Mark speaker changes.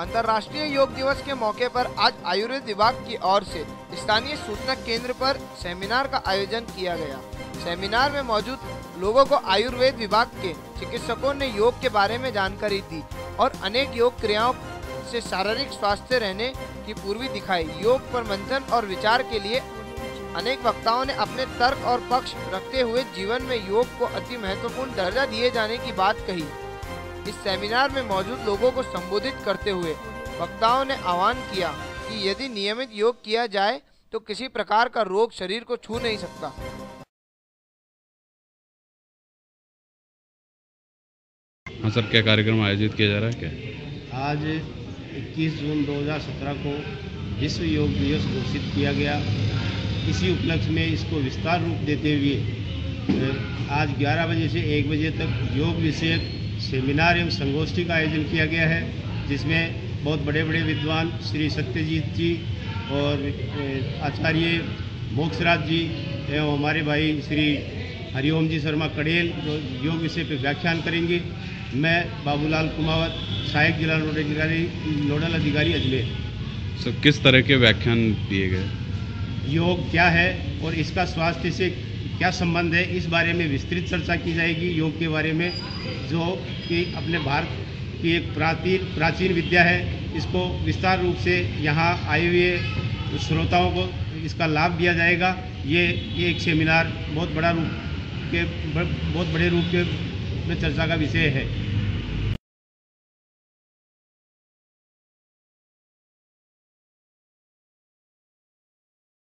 Speaker 1: अंतर्राष्ट्रीय योग दिवस के मौके पर आज आयुर्वेद विभाग की ओर से स्थानीय सूचना केंद्र पर सेमिनार का आयोजन किया गया। सेमिनार में मौजूद लोगों को आयुर्वेद विभाग के चिकित्सकों ने योग के बारे में जानकारी दी और अनेक योग क्रियाओं से शारीरिक स्वास्थ्य रहने की पूर्वी दिखाई। योग पर मंथन और विचार के लिए अनेक वक्ताओं ने अपने तर्क और पक्ष रखते हुए जीवन में योग को अति महत्वपूर्ण दर्जा दिए जाने की बात कही। इस सेमिनार में मौजूद लोगों को संबोधित करते हुए वक्ताओं ने आह्वान किया कि यदि नियमित योग किया जाए तो किसी प्रकार का रोग शरीर को छू नहीं सकता।
Speaker 2: हाँ सर क्या कार्यक्रम आयोजित किया जा रहा है क्या?
Speaker 3: आज 21 जून 2017 को विश्व योग दिवस घोषित किया गया। इसी उपलक्ष्य में इसको विस्तार रूप देते हुए आज 11 बजे से 1 बजे तक योग विषयक सेमिनार एवं संगोष्ठी का आयोजन किया गया है जिसमें बहुत बड़े बड़े विद्वान श्री सत्यजीत जी और आचार्य मोक्षराज जी एवं हमारे भाई श्री हरिओम जी शर्मा कड़ेल जो योग विषय पर व्याख्यान करेंगे। मैं बाबूलाल कुमावत सहायक जिला नोडल अधिकारी नोडल अधिकारी अजमेर।
Speaker 2: सर किस तरह के व्याख्यान दिए गए?
Speaker 3: योग क्या है और इसका स्वास्थ्य से क्या संबंध है? इस बारे में विस्तृत चर्चा की जाएगी। योग के बारे में जो कि अपने भारत की एक प्राचीन प्राचीन विद्या है, इसको विस्तार रूप से यहाँ आए हुए श्रोताओं को इसका लाभ दिया जाएगा। ये एक सेमिनार बहुत बड़ा रूप के, बहुत बड़े रूप के में चर्चा का विषय है।